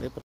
Ve, pues.